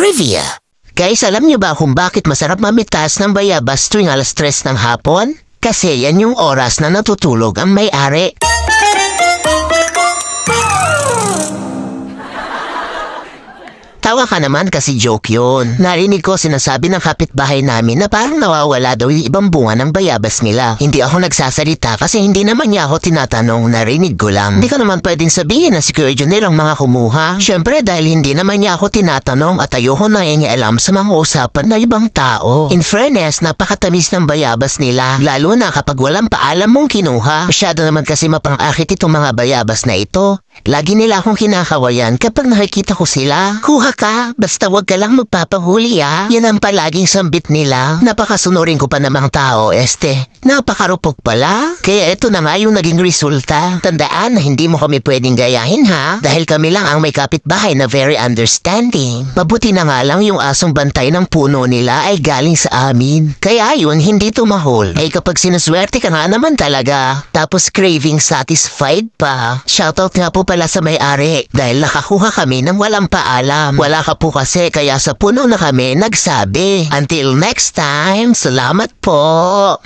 trivia. Guys, alam niyo ba kung bakit masarap mamitas ng bayabas tuwing alas tres ng hapon? Kasi yan yung oras na natutulog ang may-ari. Tawa ka naman kasi joke yun. Narinig ko sinasabi ng kapitbahay namin na parang nawawala daw yung ibang bunga ng bayabas nila. Hindi ako nagsasalita kasi hindi naman niya ako tinatanong, narinig ko lang. Hindi ko naman pwedeng sabihin na si Kuya Junel ang mga kumuha. Siyempre dahil hindi naman niya ako tinatanong at ayoko na alam sa mga usapan na ibang tao. In fairness, napakatamis ng bayabas nila. Lalo na kapag walang paalam mong kinuha. Masyado naman kasi mapangakit itong mga bayabas na ito. Lagi nila akong kinakawayan kapag nakikita ko sila. Kuha ka, basta wag ka lang magpapahuli ah. Yan ang palaging sambit nila. Napakasunurin ko pa namang tao, este. Napakarupok pala. Kaya ito na nga yung naging resulta. Tandaan na hindi mo kami pwedeng gayahin ha. Dahil kami lang ang may kapitbahay na very understanding. Mabuti na nga lang yung asong bantay ng puno nila ay galing sa amin. Kaya yun, hindi tumahol. Ay kapag sinuswerte ka nga naman talaga. Tapos craving satisfied pa. Shoutout nga po pala sa may-ari dahil nakakuha kami ng walang paalam. Wala ka po kasi kaya sa puno na kami nagsabi. Until next time, salamat po!